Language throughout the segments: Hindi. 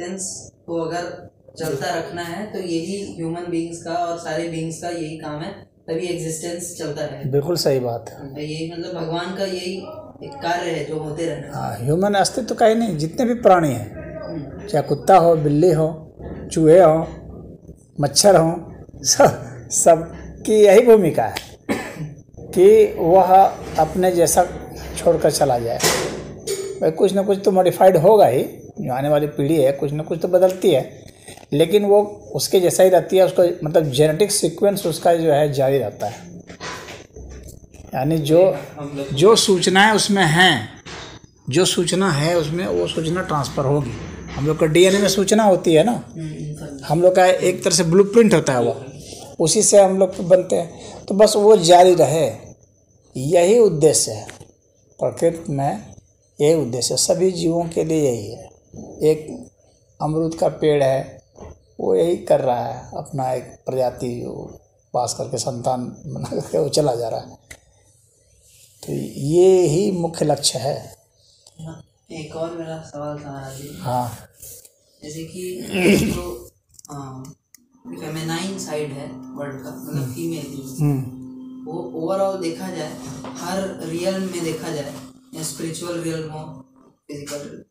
एग्जिस्टेंस को अगर चलता रखना है तो यही ह्यूमन बींग्स का और सारे बींग्स का यही काम है तभी एग्जिस्टेंस चलता रहे। बिल्कुल सही बात है। यही मतलब भगवान का यही एक कार्य है जो होते रहना हाँ। ह्यूमन अस्तित्व का ही नहीं जितने भी प्राणी हैं चाहे कुत्ता हो बिल्ली हो चूहे हो मच्छर हो सब सब की यही भूमिका है कि वह अपने जैसा छोड़कर चला जाए। भाई कुछ ना कुछ तो मॉडिफाइड होगा ही। जो आने वाली पीढ़ी है, कुछ ना कुछ तो बदलती है। लेकिन वो उसके जैसा ही रहती है, उसका मतलब जेनेटिक सीक्वेंस उसका जो है, जारी रहता है। यानी जो जो सूचनाएँ उसमें हैं, जो सूचना है उसमें, वो सूचना ट्रांसफ़र होगी। हम लोग का डीएनए में सूचना होती है ना? हम लोग का एक तरह से ब्लूप्रिंट होता है वो। उसी से हम लोग बनते हैं। तो बस वो जारी रहे। यही उद्देश्य है। प्रकृति में यही उद्देश्य सभी जीवों के लिए यही है। एक अमरूद का पेड़ है वो यही कर रहा है अपना एक प्रजाति पास करके संतान बना करके वो चला जा रहा है। तो ये ही मुख्य लक्ष्य है। एक और मेरा सवाल था जी हाँ। जैसे कि जो फेमेनाइन साइड है वर्ड का मतलब फीमेल की। हम्म, वो ओवरऑल देखा जाए हर रियल में देखा जाए या स्पिरिचुअल रियल हो फ़िज़िकल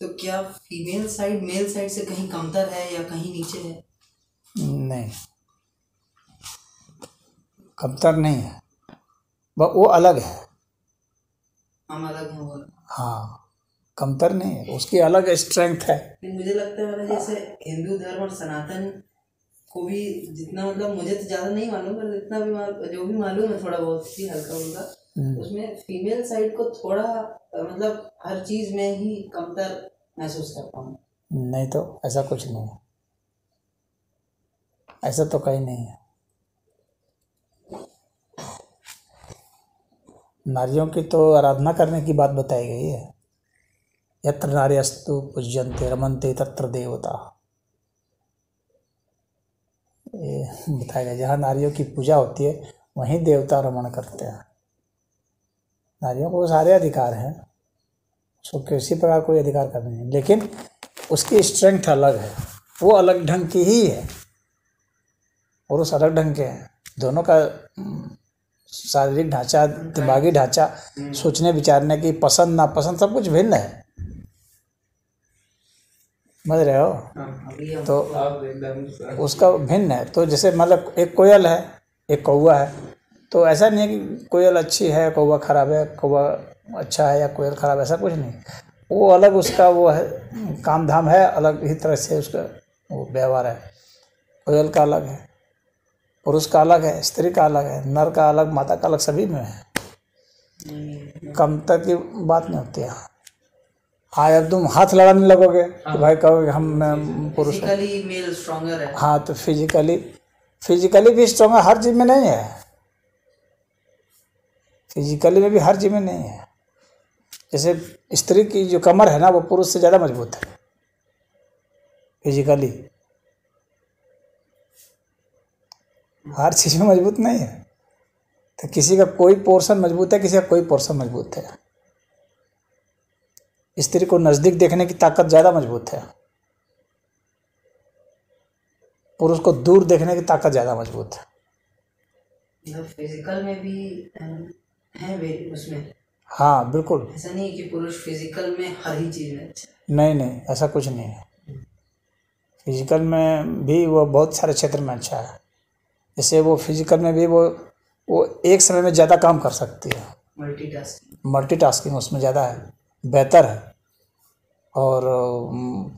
तो क्या फीमेल साइड मेल साइड से कहीं कमतर है या कहीं नीचे है? नहीं। कमतर नहीं है। वो अलग है। हम अलग हैं वो हाँ कमतर नहीं है। उसकी अलग स्ट्रेंथ है। मुझे लगता है मतलब जैसे हिंदू धर्म और सनातन को भी जितना मतलब मुझे तो ज़्यादा नहीं मालूम पर जितना भी जो भी मालूम है थोड़ा बहुत ही हल्का फुल्का हम्म, उसमें फीमेल साइड को थोड़ा मतलब हर चीज़ में ही कमतर महसूस करता हूँ नहीं तो ऐसा कुछ नहीं है। ऐसा तो कहीं नहीं है। नारियों की तो आराधना करने की बात बताई गई है। यत्र नार्यस्तु पूज्यंते रमनते तत्र देवता। ये बताया गया, जहाँ नारियों की पूजा होती है, वहीं देवता रमण करते हैं। नारियों को सारे अधिकार हैं। उसको किसी प्रकार कोई अधिकार का नहीं है। लेकिन उसकी स्ट्रेंथ अलग है। वो अलग ढंग की ही है। और उस अलग ढंग के हैं। दोनों का शारीरिक ढांचा, दिमागी ढांचा, सोचने, विचारने की पसंद, नापसंद सब कुछ भिन्न है। समझ रहे हो? तो उसका भिन्न है। तो जैसे मतलब एक कोयल है, एक कौवा है। तो ऐसा नहीं है कि कोयल अच्छी है, कौवा खराब है, कौवा अच्छा है या कोयल खराब है ऐसा कुछ नहीं। वो अलग उसका वो है काम धाम है अलग ही तरह से उसका वो व्यवहार है। कोयल का अलग है पुरुष का अलग है स्त्री का अलग है नर का अलग माता का अलग सभी में है। कमतर की बात नहीं होती यहाँ। हाँ अब तुम हाथ लड़ाने लगोगे हाँ। तो भाई कहोगे हम पुरुष मेल स्ट्रॉन्गर है। हाँ तो फिजिकली फिजिकली भी स्ट्रॉन्ग है हर चीज़ में नहीं है। फिजिकली में भी हर चीज़ में नहीं है। जैसे स्त्री की जो कमर है ना, वो पुरुष से ज़्यादा मज़बूत है। फिजिकली हर चीज़ में मज़बूत नहीं है। तो किसी का कोई पोर्शन मज़बूत है, किसी का कोई पोर्शन मज़बूत है। स्त्री को नज़दीक देखने की ताकत ज़्यादा मज़बूत है। पुरुष को दूर देखने की ताकत ज़्यादा मज़बूत है। फ़िज़िकल में भी है उसमें। हाँ बिल्कुल। ऐसा नहीं कि पुरुष फ़िज़िकल में हर ही चीज़ में अच्छा। नहीं नहीं ऐसा कुछ नहीं है। फ़िज़िकल में भी वो बहुत सारे क्षेत्र में अच्छा है। जैसे वो फ़िज़िकल में भी वो वो एक समय में ज़्यादा काम कर सकती है। मल्टीटास्किंग मल्टीटास्किंग उसमें ज़्यादा है। बेहतर है। और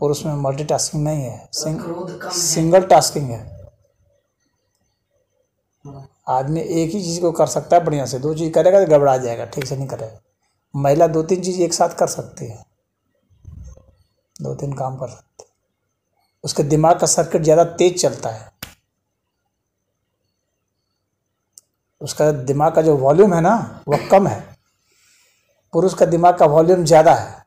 पुरुष में मल्टीटास्किंग नहीं है। सिंग, कम है। सिंगल टास्किंग हाँ, आदमी एक ही चीज़ को कर सकता है बढ़िया से, दो चीज़ करेगा तो गड़बड़ा जाएगा, ठीक से नहीं करेगा। महिला दो तीन चीज़ एक साथ कर सकती है। दो तीन काम कर सकती है। उसके दिमाग का सर्किट ज़्यादा तेज चलता है। उसका दिमाग का जो वॉल्यूम है ना वह कम है। पुरुष का दिमाग का वॉल्यूम ज़्यादा है।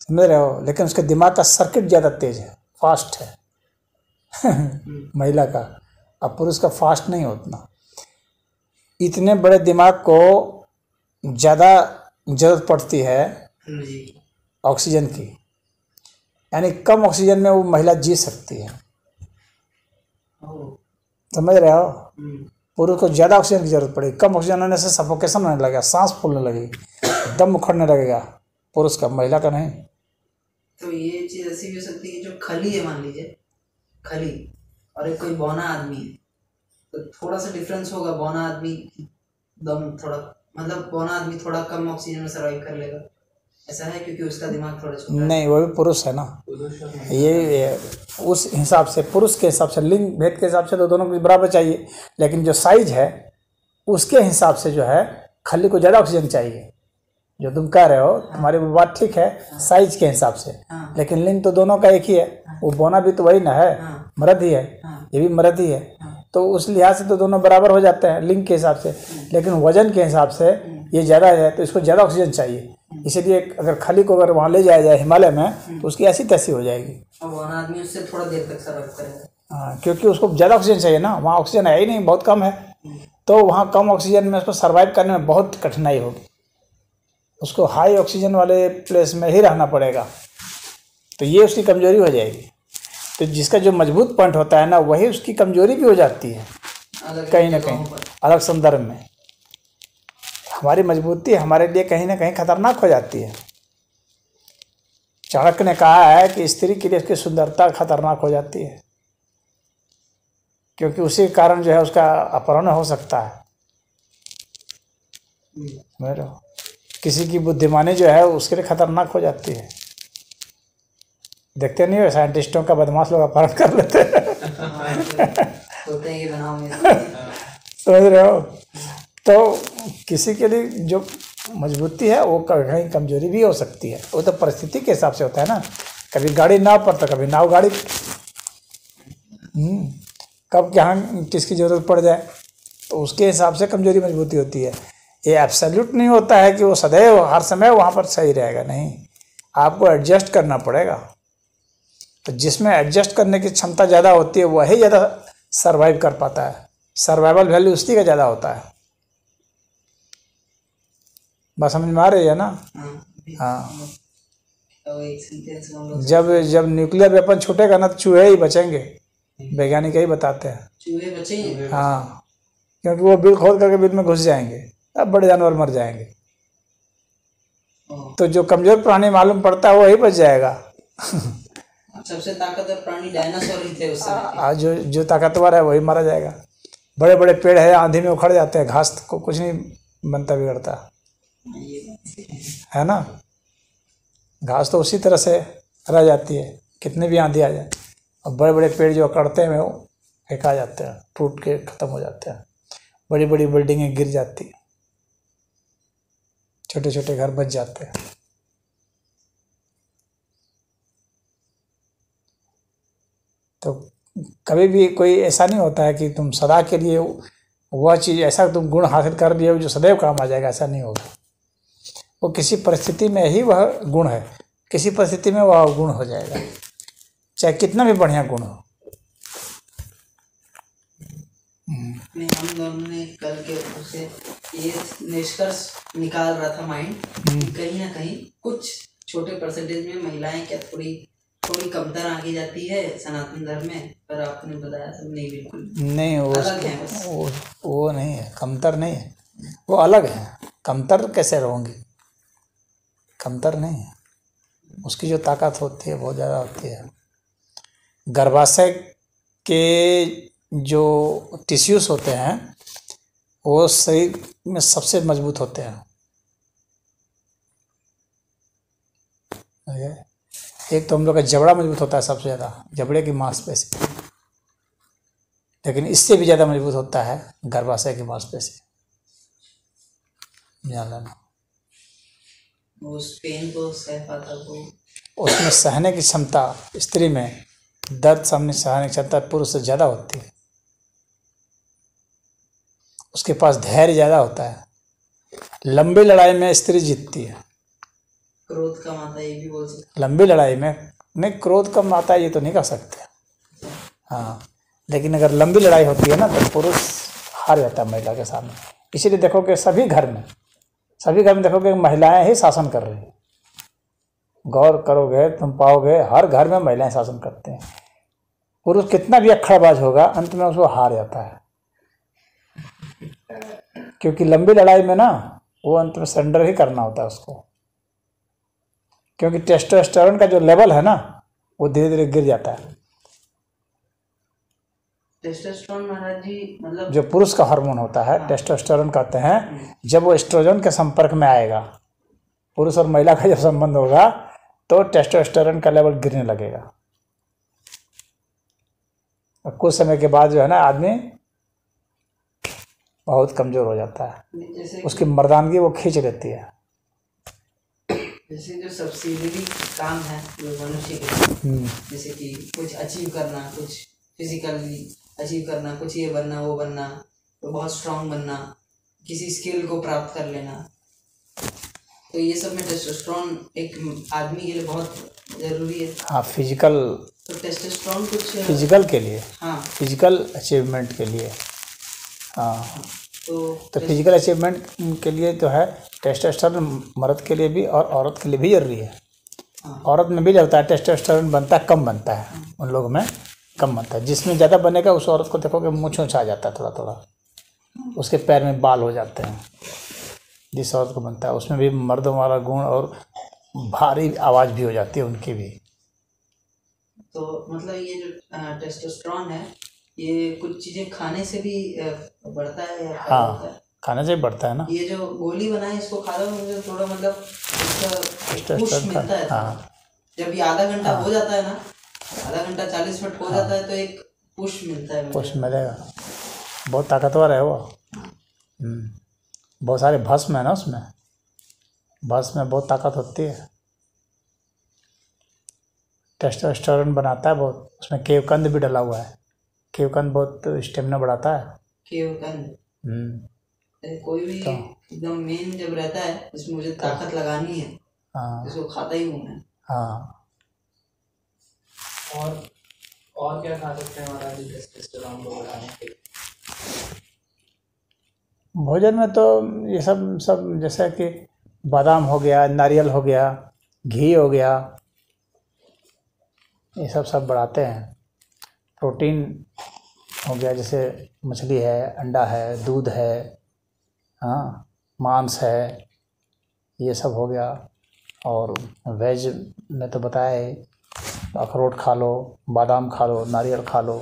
समझ रहे हो? लेकिन उसके दिमाग का सर्किट ज़्यादा तेज है फास्ट है। महिला का। अब पुरुष का फास्ट नहीं उतना इतने बड़े दिमाग को ज़्यादा ज़रूरत पड़ती है ऑक्सीजन की। यानी कम ऑक्सीजन में वो महिला जी सकती है। समझ रहे हो? हम्म, पुरुष को ज़्यादा ऑक्सीजन की ज़रूरत पड़ेगी। कम ऑक्सीजन होने से सफोकेशन होने लगेगा सांस फूलने लगेगी दम उखड़ने लगेगा। पुरुष का महिला का नहीं। तो ये चीज़ ऐसी भी हो सकती है जो खली है मान लीजिए खली। और एक कोई बौना आदमी है। तो थोड़ा सा डिफरेंस होगा बौना आदमी दम थोड़ा मतलब बौना आदमी थोड़ा कम ऑक्सीजन में सर्वाइव कर लेगा। ऐसा है क्योंकि उसका दिमाग थोड़ा छोटा है। नहीं वो भी पुरुष है ना। ये, उस हिसाब से पुरुष के हिसाब से लिंग भेद के हिसाब से तो दोनों को बराबर चाहिए। लेकिन जो साइज़ है उसके हिसाब से जो है खली को ज़्यादा ऑक्सीजन चाहिए। जो तुम कह रहे हो तुम्हारी वो बात ठीक है साइज़ के हिसाब से। हाँ। लेकिन लिंग तो दोनों का एक ही। है। वो बोना भी तो वही ना है। हाँ। मर्द ही है हाँ। ये भी मर्द ही है। हाँ। तो उस लिहाज से तो दोनों बराबर हो जाते हैं लिंग के हिसाब से लेकिन वज़न के हिसाब से ये ज़्यादा है तो इसको ज़्यादा ऑक्सीजन चाहिए। इसीलिए अगर खली को अगर वहाँ ले जाया जाए हिमालय में तो उसकी ऐसी तैसी हो जाएगी। आदमी उससे थोड़ा देर तक करेगा। हाँ क्योंकि उसको ज़्यादा ऑक्सीजन चाहिए ना वहाँ ऑक्सीजन है ही नहीं बहुत कम है। तो वहाँ कम ऑक्सीजन में उसको सर्वाइव करने में बहुत कठिनाई होगी। उसको हाई ऑक्सीजन वाले प्लेस में ही रहना पड़ेगा। तो ये उसकी कमज़ोरी हो जाएगी। तो जिसका जो मज़बूत पॉइंट होता है ना वही उसकी कमज़ोरी भी हो जाती है। कहीं ना कहीं अलग संदर्भ में। हमारी मजबूती हमारे लिए कहीं ना कहीं खतरनाक हो जाती है। चाणक्य ने कहा है कि स्त्री के लिए उसकी सुंदरता खतरनाक हो जाती है। क्योंकि उसी कारण जो है उसका अपहरण हो सकता है। हम्म, समझ रहे हो? किसी की बुद्धिमानी जो है उसके लिए खतरनाक हो जाती है। देखते नहीं हो साइंटिस्टों का बदमाश लोग अपहरण कर लेते हैं। समझ रहे हो? तो किसी के लिए जो मजबूती है वो कहीं कमज़ोरी भी हो सकती है। वो तो परिस्थिति के हिसाब से होता है ना। कभी गाड़ी नाव पर तो कभी नाव गाड़ी। हम्म, कब कहाँ किसकी ज़रूरत पड़ जाए तो उसके हिसाब से कमज़ोरी मजबूती होती है। ये एब्सोल्यूट नहीं होता है कि वो सदैव हर समय वहाँ पर सही रहेगा नहीं। आपको एडजस्ट करना पड़ेगा। तो जिसमें एडजस्ट करने की क्षमता ज़्यादा होती है वही ज़्यादा सर्वाइव कर पाता है। सर्वाइवल वैल्यू उसी का ज़्यादा होता है। बस समझ में आ रही है ना? हाँ हाँ। तो एक सेंटेंस में हम लोग जब जब न्यूक्लियर वेपन छूटेगा ना तो चूहे ही बचेंगे। वैज्ञानिक यही बताते हैं। चूहे बचेंगे? हाँ। क्योंकि वो बिल खोद करके बिल में घुस जाएँगे। अब बड़े जानवर मर जाएँगे। तो जो कमज़ोर प्राणी मालूम पड़ता है वो वही बच जाएगा। सबसे ताकतवर प्राणी डायनासोर ही थे उस समय आज जो जो ताकतवर है वही मारा जाएगा। बड़े बड़े पेड़ है आंधी में उखड़ जाते हैं घास को कुछ नहीं बनता बिगड़ता। हाँ। है। ना? घास तो उसी तरह से रह जाती है कितने भी आंधी आ जाए। और बड़े बड़े पेड़ जो अकड़ते हैं वो फेंका जाते हैं टूट के ख़त्म हो जाते हैं। बड़ी बड़ी बिल्डिंगें गिर जाती हैं। छोटे छोटे घर बच जाते हैं। तो कभी भी कोई ऐसा नहीं होता है कि तुम सदा के लिए वह चीज़ ऐसा तुम गुण हासिल कर लिए हो जो सदैव काम आ जाएगा ऐसा नहीं होगा। वो किसी परिस्थिति में ही वह गुण है। किसी परिस्थिति में वह गुण हो जाएगा। चाहे कितना भी बढ़िया गुण हो। हम दोनों ने कल के उसे ये निष्कर्ष निकाल रहा था माइंड कहीं ना कहीं कुछ छोटे परसेंटेज में महिलाएँ क्या थोड़ी थोड़ी कमतर आगे जाती है सनातन धर्म में पर आपने बताया सब नहीं बिल्कुल। नहीं वो अलग है बस। वो वो नहीं है कमतर नहीं है। वो अलग है। कमतर कैसे रहूँगी? कमतर नहीं है। उसकी जो ताकत होती है बहुत ज़्यादा होती है। गर्भाशय के जो टिश्यूज होते हैं वो शरीर में सबसे मज़बूत होते हैं? एक तो हम लोग का जबड़ा मज़बूत होता है सबसे ज़्यादा जबड़े की मांसपेशी लेकिन इससे भी ज़्यादा मज़बूत होता है गर्भाशय की मांसपेशी जान लेना उस पेन को सह पाता वो। उसमें सहने की क्षमता स्त्री में दर्द सामने सहने की क्षमता पुरुष से ज़्यादा होती है। उसके पास धैर्य ज़्यादा होता है। लंबी लड़ाई में स्त्री जीतती है। क्रोध का माता ये भी बोल सकते लंबी लड़ाई में नहीं, क्रोध कम आता है, ये तो नहीं कह सकते। हाँ लेकिन अगर लंबी लड़ाई होती है ना तो पुरुष हार जाता है महिला के सामने। इसीलिए देखो कि सभी घर में, सभी घर में देखो कि महिलाएँ ही शासन कर रही हैं। गौर करोगे, तुम पाओगे, हर घर में महिलाएँ शासन करते हैं। पुरुष कितना भी अखड़बाज होगा, अंत में उसको हार जाता है। क्योंकि लंबी लड़ाई में ना, वो अंत में सरेंडर ही करना होता है उसको। क्योंकि टेस्टोस्टेरोन का जो लेवल है ना वो धीरे धीरे गिर जाता है। टेस्टोस्टेरोन महाराज जी मतलब जो पुरुष का हार्मोन होता है टेस्टोस्टेरोन कहते हैं जब वो एस्ट्रोजन के संपर्क में आएगा पुरुष और महिला का जब संबंध होगा तो टेस्टोस्टेरोन का लेवल गिरने लगेगा। और कुछ समय के बाद जो है ना आदमी बहुत कमज़ोर हो जाता है। उसकी मर्दानगी वो खींच लेती है। जैसे जो सब्सिडरी काम है जो मनुष्य के हम्म, जैसे कि कुछ अचीव करना कुछ फिजिकली अचीव करना कुछ ये बनना वो बनना तो बहुत स्ट्रांग बनना किसी स्किल को प्राप्त कर लेना। तो ये सब में टेस्टोस्टेरोन एक आदमी के लिए बहुत ज़रूरी है। हाँ फ़िज़िकल तो टेस्टोस्टेरोन कुछ फ़िज़िकल के लिए? हाँ। फ़िज़िकल अचीवमेंट के लिए। हाँ। तो तो फ़िज़िकल अचीवमेंट के लिए तो है टेस्टोस्टेरोन मर्द के लिए भी और औरत के लिए भी ज़रूरी है। हाँ। औरत में भी लगता है टेस्टोस्टेरोन बनता है कम बनता है उन लोगों में कम बनता है। जिसमें ज़्यादा बनेगा उस औरत को देखोगे मुँह छूछ आ जाता है थोड़ा थोड़ा उसके पैर में बाल हो जाते हैं। जिस औरत को बनता है उसमें भी मर्दों वाला गुण और भारी आवाज़ भी हो जाती है उनकी भी। तो मतलब ये जो टेस्टोस्टेरोन है ये कुछ चीज़ें खाने से भी बढ़ता है या है हाँ? खाने से ही बढ़ता है ना? ये जो गोली बनाए इसको खा लो मुझे थोड़ा मतलब पुश मिलता है। हाँ। जब ये आधा घंटा हो। जाता है ना आधा घंटा चालीस मिनट हो जाता है तो एक पुश मिलता है कुछ मिलेगा। बहुत ताकतवर है वो। हम्म, बहुत सारे भस्म है ना उसमें? भस्म में बहुत ताकत होती है। टेस्टोस्टेरोन बनाता है बहुत। उसमें केवकंद भी डला हुआ है। केवकंद बहुत स्टेमिना बढ़ाता है। कि वो कंद हम्म, कोई भी एकदम मेन जब रहता है इसमें मुझे ताकत लगानी है। हाँ। इसको खाता ही हूँ मैं। हाँ। और और क्या खा सकते हैं महाराज जी टेस्टोस्टेरोन को बढ़ाने के भोजन में तो ये सब सब जैसे कि बादाम हो गया नारियल हो गया घी हो गया ये सब सब बढ़ाते हैं। प्रोटीन हो गया जैसे मछली है अंडा है दूध है हाँ मांस है ये सब हो गया। और वेज में तो बताया ही अखरोट खा लो बादाम खा लो नारियल खा लो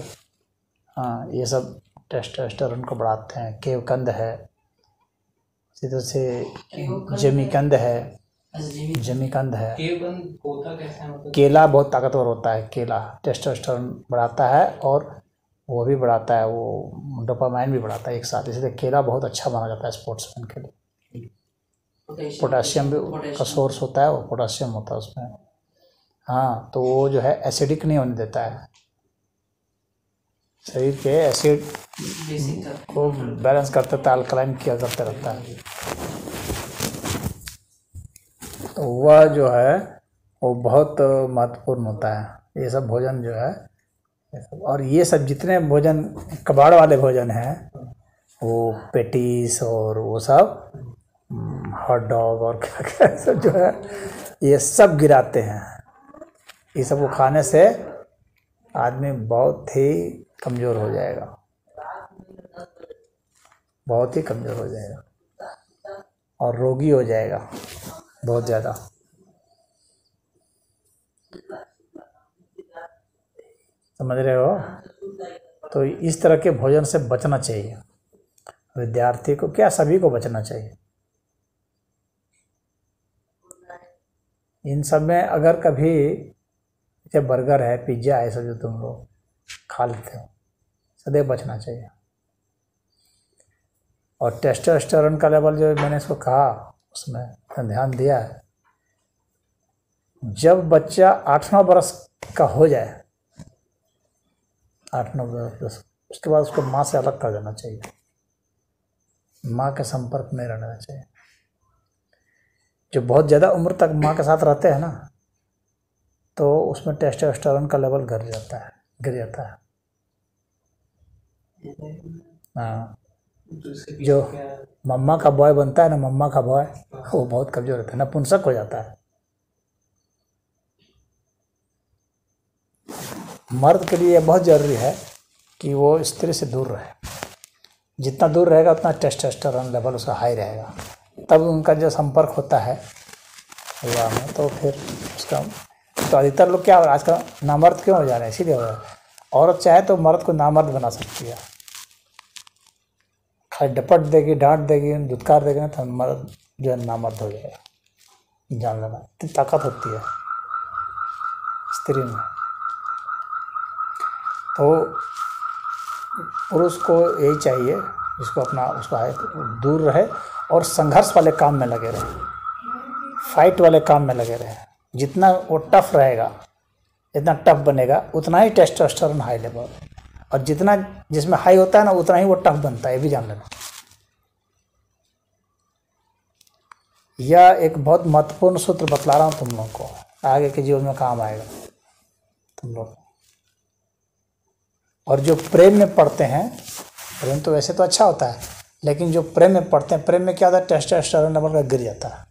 हाँ ये सब टेस्टोस्टेरोन को बढ़ाते हैं। केवकंद है इसी तरह से जमीकंद है। जमीकंद है। होता कैसा है मतलब? केला बहुत ताकतवर होता है केला। टेस्टोस्टेरोन बढ़ाता है और वो भी बढ़ाता है वो डोपामाइन भी बढ़ाता है एक साथ। इसलिए केला बहुत अच्छा माना जाता है स्पोर्ट्समैन के लिए। पोटाशियम भी का सोर्स होता है वो पोटाशियम होता है उसमें। हाँ तो वो जो है एसिडिक नहीं होने देता है। शरीर के एसिड को। बैलेंस करते अल्कलाइन किया करते रहता है। वह जो है, वो बहुत महत्वपूर्ण होता है। ये सब भोजन जो है, और ये सब जितने भोजन, कबाड़ वाले भोजन हैं, वो पेटीस और वो सब, हॉट डॉग और क्या क्या सब जो है, ये सब गिराते हैं। ये सबको खाने से आदमी बहुत ही कमज़ोर हो जाएगा। बहुत ही कमज़ोर हो जाएगा। और रोगी हो जाएगा। बहुत ज़्यादा। समझ रहे हो? तो इस तरह के भोजन से बचना चाहिए। विद्यार्थी को क्या सभी को बचना चाहिए? इन सब में अगर कभी जैसे बर्गर है, पिज़्ज़ा है, सब जो तुम लोग खा लेते हो, सदैव बचना चाहिए। और टेस्टोस्टेरोन का लेवल जो मैंने इसको कहा उसमें ध्यान दिया है। जब बच्चा आठ नौ बरस का हो जाए आठ नौ बरस उसके बाद उसको माँ से अलग कर देना चाहिए। माँ के संपर्क में रहना चाहिए। जो बहुत ज़्यादा उम्र तक माँ के साथ रहते हैं ना तो उसमें टेस्टोस्टेरोन का लेवल गिर जाता है गिर जाता है। हाँ। जो मम्मा का बॉय बनता है ना मम्मा का बॉय वो बहुत कमज़ोर होता है नपुंसक हो जाता है। मर्द के लिए बहुत ज़रूरी है कि वो स्त्री से दूर रहे। जितना दूर रहेगा उतना टेस्टोस्टेरोन लेवल उसका हाई रहेगा। तब उनका जो संपर्क होता है विवाह में तो फिर उसका तो अधिकतर लोग क्या हो रहा है आजकल नामर्द क्यों हो जा रहे हैं? इसीलिए हो रहा है। औरत चाहे तो मर्द को नामर्द बना सकती है। डपट देगी, डांट देगी दुत्कार देगी ना तो मर्द जो है नामर्द हो जाएगा। जान लेना। इतनी ताकत होती है स्त्री में। तो पुरुष को यही चाहिए, जिसको अपना, उसका है तो दूर रहे और संघर्ष वाले काम में लगे रहे। फाइट वाले काम में लगे रहे। जितना वो टफ रहेगा, जितना टफ बनेगा, उतना ही टेस्टोस्टेरोन हाई लेवल और जितना जिसमें हाई होता है ना, उतना ही वो टफ बनता है, ये भी जान लेना। यह एक बहुत महत्वपूर्ण सूत्र बतला रहा हूँ तुम लोग को। आगे के जीवन में काम आएगा। तुम लोग। और जो प्रेम में पढ़ते हैं, प्रेम तो वैसे तो अच्छा होता है, लेकिन जो प्रेम में पढ़ते हैं, प्रेम में क्या होता है? टेस्टोस्टेरोन लेवल का गिर जाता है।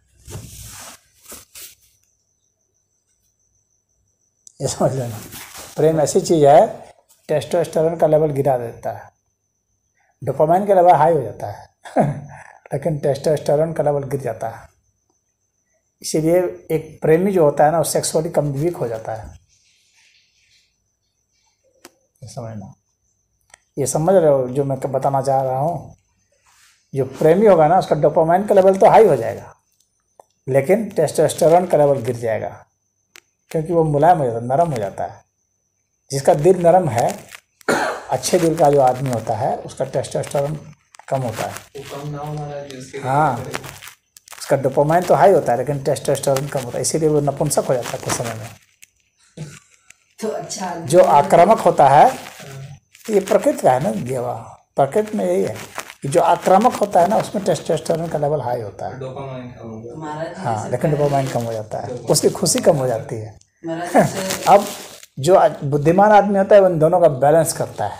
ये समझ लेना। प्रेम ऐसी चीज़ है टेस्टोस्टेरोन का लेवल गिरा देता है। डोपामाइन का लेवल हाई हो जाता है। लेकिन टेस्टोस्टेरोन का लेवल गिर जाता है। इसीलिए एक प्रेमी जो होता है ना, वो सेक्सुअली कम वीक हो जाता है। समझना। ये समझ रहे हो जो मैं बताना चाह रहा हूँ। जो प्रेमी होगा ना, उसका डोपामाइन का लेवल तो हाई हो जाएगा। लेकिन टेस्टोस्टेरोन का लेवल गिर जाएगा। क्योंकि वो मुलायम हो जाता है, नरम हो जाता है। जिसका दिल नरम है अच्छे दिल का जो आदमी होता है उसका टेस्टोस्टेरोन कम होता है। कम ना हो उसके हाँ। डोपामाइन तो हाई होता है लेकिन टेस्टोस्टेरोन कम होता है इसीलिए वो नपुंसक हो जाता है कुछ समय में। तो अच्छा। जो आक्रामक होता है तो ये प्रकृति का है ना दिया हुआ प्रकृति में यही है कि जो आक्रामक होता है ना उसमें टेस्टोस्टेरोन का लेवल हाई होता है। हाँ लेकिन डोपामाइन कम हो जाता है उसकी खुशी कम हो जाती है। अब जो बुद्धिमान आदमी होता है उन दोनों का बैलेंस करता है।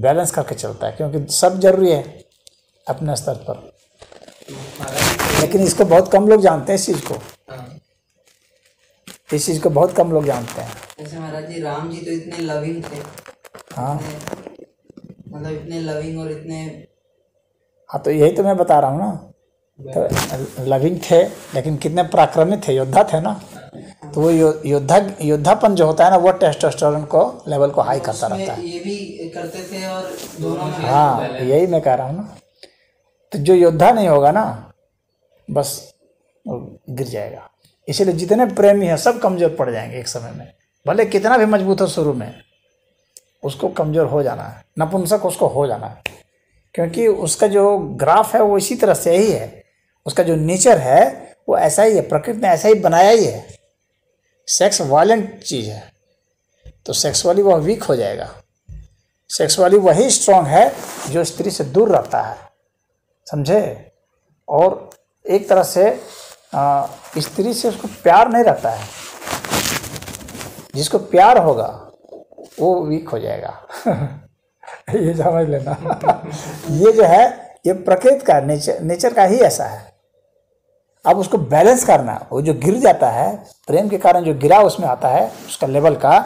बैलेंस करके चलता है क्योंकि सब ज़रूरी है अपने स्तर पर। लेकिन इसको बहुत कम लोग जानते हैं इस चीज़ को। हाँ। इस चीज़ को बहुत कम लोग जानते हैं। जैसे महाराज जी राम जी तो इतने लविंग थे। हाँ। मतलब इतने लविंग और इतने हाँ तो यही तो मैं बता रहा हूँ ना। तो लविंग थे लेकिन कितने पराक्रमित थे योद्धा थे ना। तो वो यो- योद्धा योद्धापन जो होता है ना वो टेस्टोस्टेरोन को लेवल को हाई करता रहता है। ये भी करते थे और दोनों हाँ यही मैं कह रहा हूँ ना। तो जो योद्धा नहीं होगा ना बस गिर जाएगा। इसीलिए जितने प्रेमी हैं सब कमज़ोर पड़ जाएँगे एक समय में। भले कितना भी मज़बूत हो शुरू में उसको कमज़ोर हो जाना है। नपुंसक उसको हो जाना है। क्योंकि उसका जो ग्राफ है वो इसी तरह से ही है। उसका जो नेचर है वो ऐसा ही है प्रकृति ने ऐसा ही बनाया ही है। सेक्स वायलेंट चीज़ है। तो सेक्सुअली वह वीक हो जाएगा। सेक्सुअली वही स्ट्रांग है जो स्त्री से दूर रहता है। समझे? और एक तरह से स्त्री से उसको प्यार नहीं रहता है। जिसको प्यार होगा, वो वीक हो जाएगा। ये समझ लेना। ये जो है, ये प्रकृति का नेचर नेचर का ही ऐसा है। अब उसको बैलेंस करना, वो जो गिर जाता है, प्रेम के कारण जो गिरा उसमें आता है, उसका लेवल का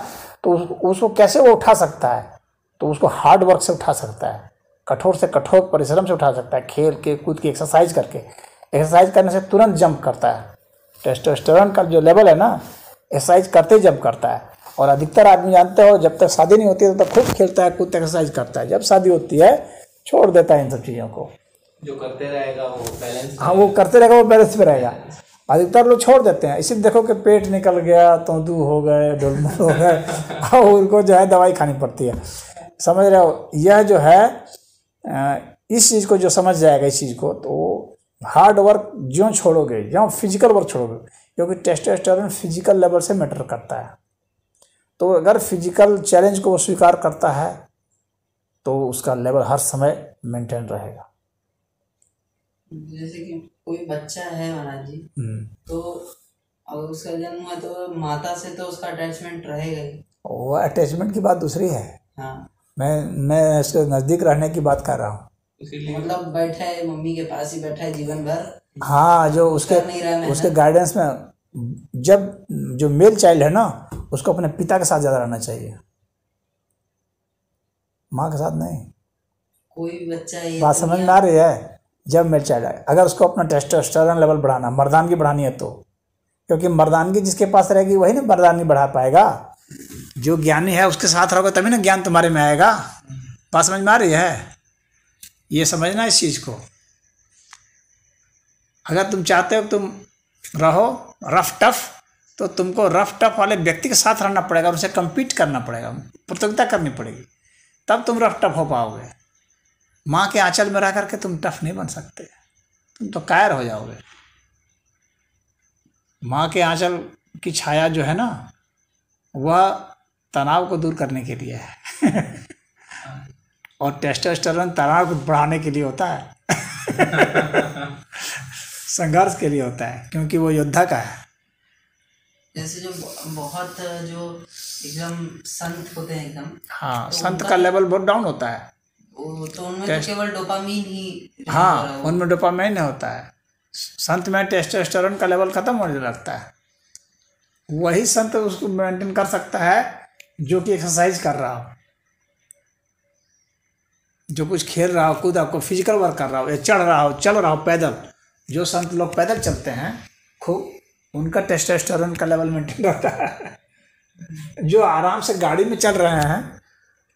तो उसको उसको कैसे वो उठा सकता है? तो उसको हार्ड वर्क से उठा सकता है, कठोर से कठोर परिश्रम से उठा सकता है, खेल के, कूद के एक्सरसाइज करके। एक्सरसाइज करने से तुरंत जंप करता है। टेस्टोस्टेरोन का जो लेवल है ना एक्सरसाइज करते ही जंप करता है। और अधिकतर आदमी जानते हो, जब तक शादी नहीं होती है, तब तक खूब खेलता है, कूदता एक्सरसाइज करता है। जब शादी होती है, छोड़ देता है इन सब चीज़ों को। जो करते रहेगा वो बैलेंस हाँ वो करते रहेगा, वो बैलेंस पे रहेगा। अधिकतर लोग छोड़ देते हैं। इसी देखो कि पेट निकल गया, तोंदू हो गए डुलमुल हो गए, और उनको जो है दवाई खानी पड़ती है। समझ रहे हो? यह जो है इस चीज़ को जो समझ जाएगा, इस चीज़ को तो हार्ड वर्क जो छोड़ोगे जो फ़िज़िकल वर्क छोड़ोगे, क्योंकि टेस्टोस्टेरोन फ़िज़िकल लेवल से मैटर करता है। तो अगर फ़िज़िकल चैलेंज को वो स्वीकार करता है तो उसका लेवल हर समय मेंटेन रहेगा। जैसे कि कोई बच्चा है महाराज जी हम्म। तो अगर उसका जन्म हुआ तो माता से तो उसका अटैचमेंट रहेगा ही। वो अटैचमेंट की बात दूसरी है। हाँ। मैं मैं उसके नज़दीक रहने की बात कर रहा हूँ। मतलब बैठा है मम्मी के पास ही बैठा है जीवन भर। हाँ जो उसके उसके गाइडेंस में जब जो मेल चाइल्ड है ना उसको अपने पिता के साथ ज़्यादा रहना चाहिए। माँ के साथ नहीं। कोई बच्चा ये बात समझ में आ रही है? जब मिर्च आ जाए। अगर उसको अपना टेस्टोस्टेरोन लेवल बढ़ाना, मर्दानगी बढ़ानी है तो। क्योंकि मर्दानगी जिसके पास रहेगी, वही ना मर्दानगी बढ़ा पाएगा। जो ज्ञानी है, उसके साथ रहोगे, तभी ना ज्ञान तुम्हारे में आएगा। बात समझ में आ रही है? ये समझना इस चीज़ को। अगर तुम चाहते हो तुम रहो रफ टफ तो तुमको रफ टफ वाले व्यक्ति के साथ रहना पड़ेगा उनसे कम्पीट करना पड़ेगा। प्रतियोगिता करनी पड़ेगी। तब तुम रफ टफ हो पाओगे। माँ के आंचल में रह करके तुम टफ नहीं बन सकते। तुम तो कायर हो जाओगे। माँ के आंचल की छाया जो है ना वह तनाव को दूर करने के लिए है। और टेस्टोस्टेरोन तनाव को बढ़ाने के लिए होता है। संघर्ष के लिए होता है क्योंकि वो योद्धा का है। जैसे जो बहुत जो एकदम संत होते हैं एकदम हाँ तो संत का लेवल बहुत डाउन होता है। तो उनमें तो केवल डोपामीन ही हाँ उनमें डोपामाइन होता है। संत में टेस्टोस्टेरोन का लेवल खत्म होने लगता है। वही संत उसको मेंटेन कर सकता है जो कि एक्सरसाइज कर रहा हो। जो कुछ खेल रहा हो कूदा को फ़िज़िकल वर्क कर रहा हो या चढ़ रहा हो चल रहा हो पैदल जो संत लोग पैदल चलते हैं खूब उनका टेस्टोस्टेरोन का लेवल मेंटेन रहता है। जो आराम से गाड़ी में चल रहे हैं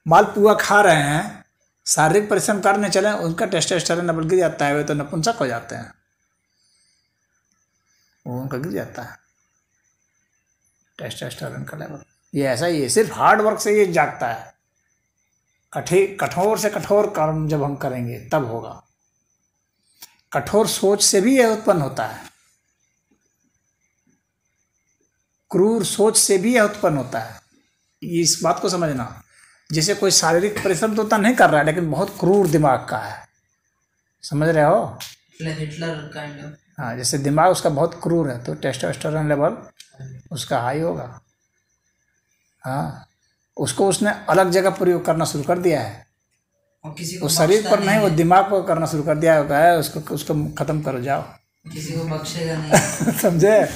मालपुआ खा रहे हैं शारीरिक परिश्रम करने चले, उनका टेस्टोस्टेरोन लेवल गिर जाता है, वे तो नपुंसक हो जाते हैं। वो उनका गिर जाता है। टेस्टोस्टेरोन का लेवल ये ऐसा ही है, सिर्फ़ हार्ड वर्क से ये जागता है। कठे, कठोर से कठोर कर्म जब हम करेंगे, तब होगा। कठोर सोच से भी यह उत्पन्न होता है। क्रूर सोच से भी यह उत्पन्न होता है। इस बात को समझना। जैसे कोई शारीरिक परिश्रम तो उतना नहीं कर रहा है लेकिन बहुत क्रूर दिमाग का है। समझ रहे हो? हिटलर हिटलर काइंड ऑफ़ हाँ जैसे दिमाग उसका बहुत क्रूर है तो टेस्टोस्टेरोन लेवल उसका हाई होगा। हाँ उसको उसने अलग जगह प्रयोग करना शुरू कर दिया है। और किसी को वो शरीर पर नहीं वो दिमाग पर करना शुरू कर दिया होगा है उसको उसको खत्म करो जाओ। किसी को बख्शेगा नहीं। समझे?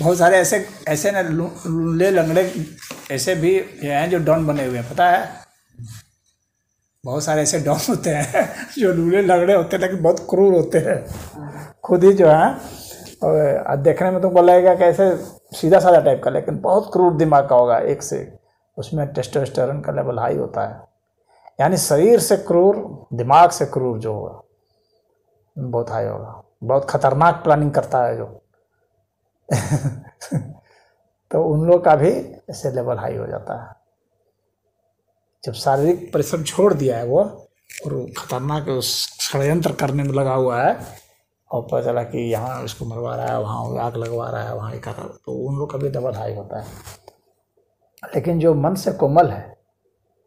बहुत सारे ऐसे ऐसे ना लू- लंगड़े ऐसे भी हैं जो डॉन बने हुए हैं पता है? बहुत सारे ऐसे डॉन होते हैं जो लूले लगड़े होते हैं, लेकिन बहुत क्रूर होते हैं। खुद ही जो है, और देखने में तुमको लगेगा कि ऐसे सीधा साधा टाइप का, लेकिन बहुत क्रूर दिमाग का होगा एक से। उसमें टेस्टोस्टेरोन का लेवल हाई होता है। यानी शरीर से क्रूर, दिमाग से क्रूर जो होगा, बहुत हाई होगा। बहुत खतरनाक प्लानिंग करता है जो। तो उन लोग का भी ऐसे लेवल हाई हो जाता है। जब शारीरिक परिश्रम छोड़ दिया है वो, और खतरनाक षडयंत्र करने में लगा हुआ है, और पता चला कि यहाँ इसको मरवा रहा है, वहाँ आग लगवा रहा है, वहाँ कर तो उन लोग का भी लेवल हाई होता है। लेकिन जो मन से कोमल है,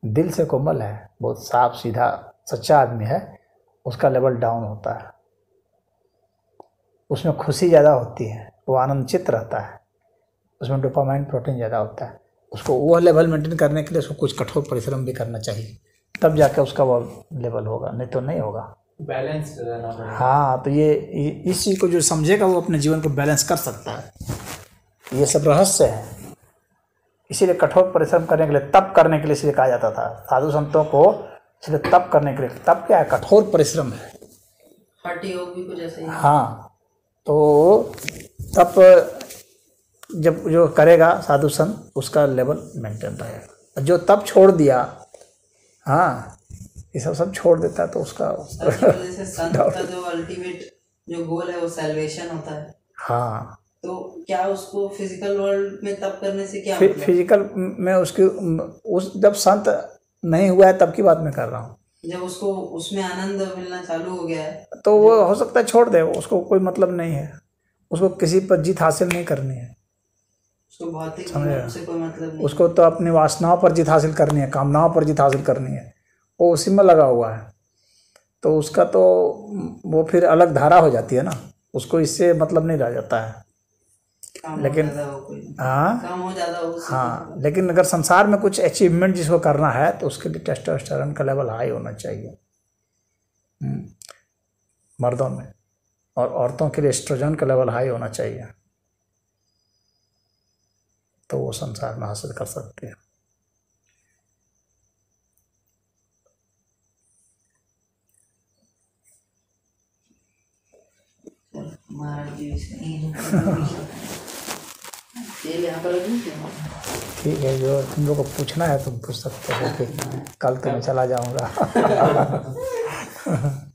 दिल से कोमल है, बहुत साफ़, सीधा, सच्चा आदमी है, उसका लेवल डाउन होता है। उसमें खुशी ज़्यादा होती है, वो आनंदचित रहता है। उसमें डोपामाइन प्रोटीन ज़्यादा होता है। उसको वो लेवल मेंटेन करने के लिए उसको कुछ कठोर परिश्रम भी करना चाहिए। तब जाके उसका वो लेवल होगा नहीं तो नहीं होगा। बैलेंस रहना हाँ तो ये इस चीज़ को जो समझेगा वो अपने जीवन को बैलेंस कर सकता है। ये सब रहस्य है। इसीलिए कठोर परिश्रम करने के लिए तप करने के लिए इसलिए कहा जाता था। साधु संतों को इसलिए तप करने के लिए तप क्या है? कठोर परिश्रम है। हठ योग भी कुछ ऐसा है। हाँ तो तप जब जो करेगा साधु संत उसका लेवल मेंटेन रहेगा। जो तब छोड़ दिया हाँ ये सब सब छोड़ देता है तो उसका का जो अल्टीमेट जो गोल है वो सेल्वेशन होता है। हाँ। तो क्या उसको फ़िज़िकल वर्ल्ड में तप करने से क्या फि- मतलब? फ़िज़िकल में उसकी उस जब संत नहीं हुआ है तब की बात मैं कर रहा हूँ। जब उसको उसमें आनंद मिलना चालू हो गया है। तो वो हो सकता है छोड़ दे उसको कोई मतलब नहीं है। उसको किसी पर जीत हासिल नहीं करनी है। उसको भौतिक समझ? जीवन से कोई मतलब नहीं। उसको तो अपनी वासनाओं पर जीत हासिल करनी है कामनाओं पर जीत हासिल करनी है। वो उसी में लगा हुआ है। तो उसका तो वो फिर अलग धारा हो जाती है ना। उसको इससे मतलब नहीं रह जाता है। काम लेकिन- हो काम हो ज़्यादा हो हाँ लेकिन अगर संसार में कुछ अचीवमेंट जिसको करना है तो उसके लिए टेस्टोस्टेरोन का लेवल हाई होना चाहिए। हम्म, मर्दों में। और औरतों के लिए एस्ट्रोजन का लेवल हाई होना चाहिए। तो वो संसार में हासिल कर सकते हैं। ठीक है जो तुम लोग को पूछना है तुम पूछ सकते हो कि कल तो मैं चला जाऊँगा।